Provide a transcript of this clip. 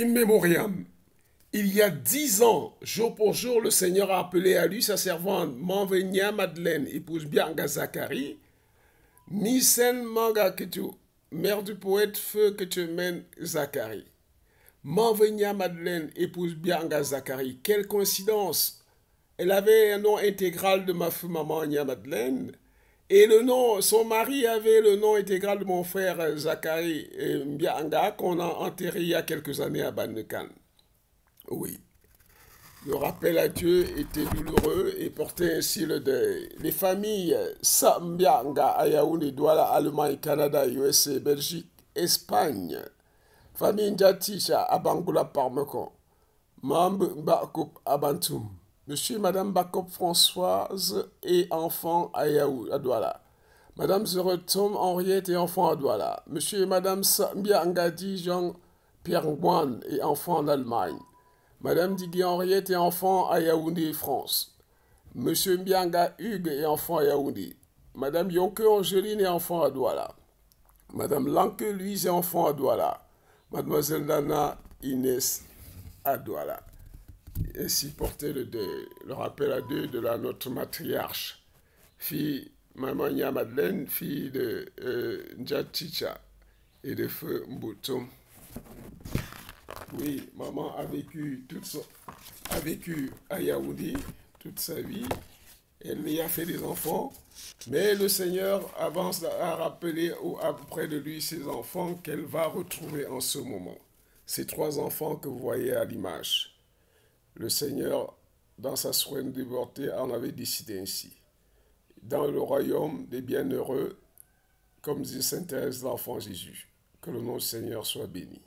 In memoriam, il y a dix ans, jour pour jour, le Seigneur a appelé à lui sa servante Manvenia Madeleine, épouse Bianga Zachary, Misen Manga Ketu, mère du poète Feu que tu mènes Zachary. Manvenia Madeleine, épouse Bianga Zachary. Quelle coïncidence! Elle avait un nom intégral de ma feu maman Nia Madeleine. Et le nom, son mari avait le nom intégral de mon frère Zachary Mbianga qu'on a enterré il y a quelques années à Bannekan. Oui. Le rappel à Dieu était douloureux et portait ainsi le deuil. Les familles Sambianga à Yaoundé, Douala, Allemagne, Canada, USA, Belgique, Espagne. Famille Ndiatisha à Bangoula, Parmecon. Mamb Bakoup à Bantoum. Monsieur et Madame Bakop Françoise et enfants à à Douala. Madame Zeretom Henriette et enfants à Douala. Monsieur et Madame Sambia Ngadi Jean Pierre Nguan et enfants en Allemagne. Madame Digui Henriette et enfants à Yaoundé, France. Monsieur Mbianga Hugues et enfants à Yaoundé. Madame Yonke Angeline et enfants à Douala. Madame Lanque Louise et enfants à Douala. Mademoiselle Nana Inès à Douala ainsi porter le, rappel à deux de notre matriarche, fille Maman Nya Madeleine, fille de euh, Njaticha et de Feu Mbutum. Oui, maman a vécu, toute son, a vécu à Yaoundé toute sa vie. Elle y a fait des enfants, mais le Seigneur avance à rappeler auprès de lui ses enfants qu'elle va retrouver en ce moment. Ces trois enfants que vous voyez à l'image. Le Seigneur, dans sa soigne dévortée, en avait décidé ainsi. Dans le royaume des bienheureux, comme dit Sainte Thérèse l'enfant Jésus, que le nom du Seigneur soit béni.